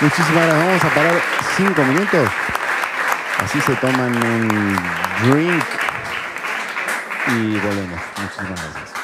Muchísimas gracias. Vamos a parar cinco minutos. Así se toman un drink. Y volvemos. Muchísimas gracias.